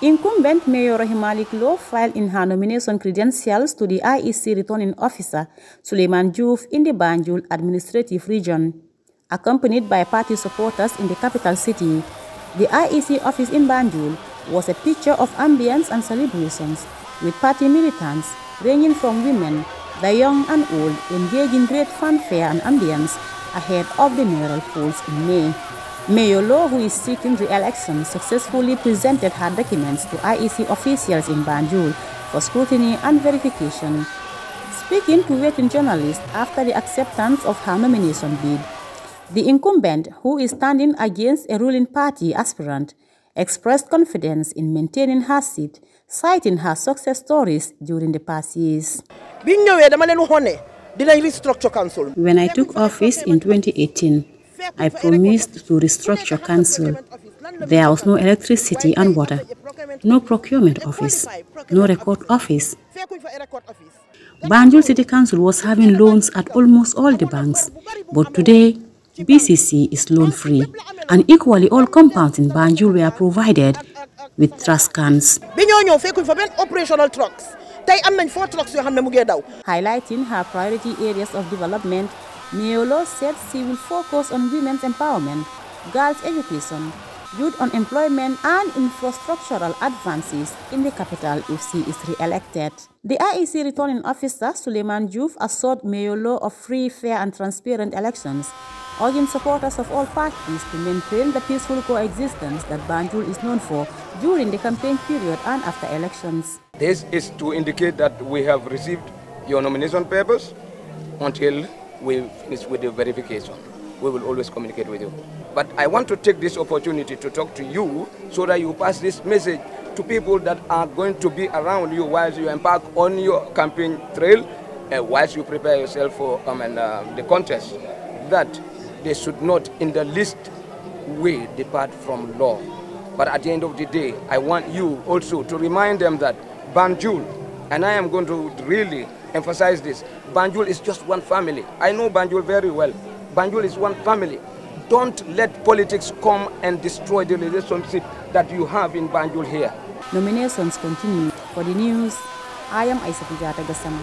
Incumbent Mayor Rohey Malick Lowe filed in her nomination credentials to the IEC returning officer Suleiman Joof in the Banjul administrative region. Accompanied by party supporters in the capital city, the IEC office in Banjul was a picture of ambience and celebrations with party militants ranging from women, the young and old engaging great fanfare and ambience ahead of the mayoral polls in May. Mayor Lowe, who is seeking re-election, successfully presented her documents to IEC officials in Banjul for scrutiny and verification. Speaking to waiting journalists after the acceptance of her nomination bid, the incumbent, who is standing against a ruling party aspirant, expressed confidence in maintaining her seat, citing her success stories during the past years. When I took office in 2018, I promised to restructure council. There was no electricity and water, no procurement office, no record office. Banjul City Council was having loans at almost all the banks, but today BCC is loan free, and equally all compounds in Banjul were provided with trash cans. Highlighting her priority areas of development, Neolo said she will focus on women's empowerment, girls' education, youth unemployment and infrastructural advances in the capital if she is re-elected. The IEC returning officer Suleiman Joof assured Mayor Lowe of free, fair and transparent elections, urging supporters of all parties to maintain the peaceful coexistence that Banjul is known for during the campaign period and after elections. This is to indicate that we have received your nomination papers until we finish with the verification. We will always communicate with you. But I want to take this opportunity to talk to you so that you pass this message to people that are going to be around you while you embark on your campaign trail, uh, whilst you prepare yourself for um, and, uh, the contest, that they should not in the least way depart from law. But at the end of the day, I want you also to remind them that Banjul, and I am going to really emphasize this. Banjul is just one family. I know Banjul very well. Banjul is one family. Don't let politics come and destroy the relationship that you have in Banjul here. Nominations continue. For the news, I am Aisha Gassama.